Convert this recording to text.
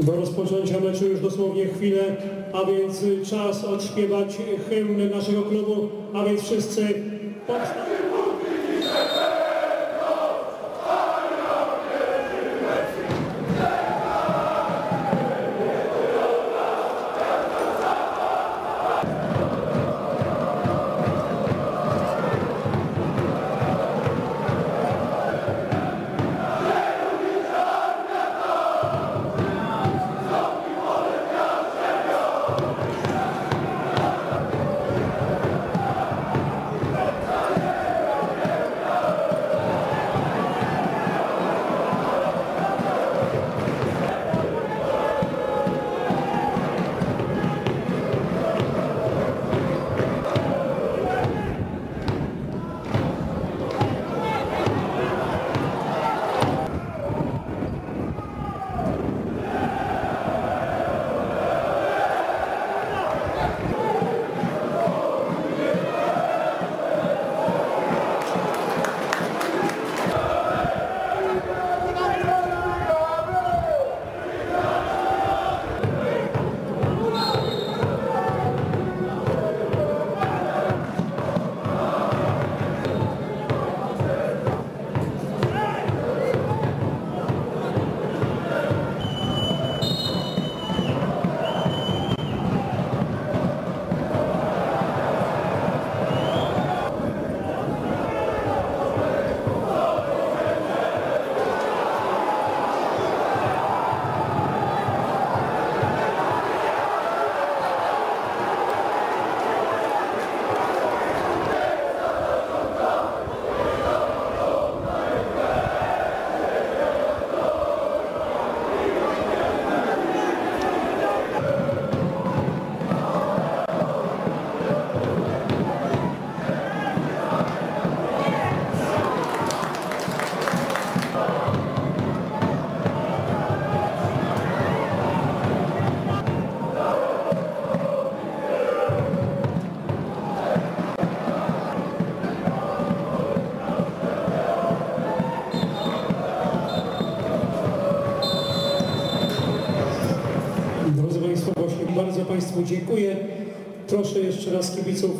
Do rozpoczęcia meczu już dosłownie chwilę, a więc czas odśpiewać hymn naszego klubu, a więc wszyscy powsta- Państwu dziękuję. Proszę jeszcze raz kibiców.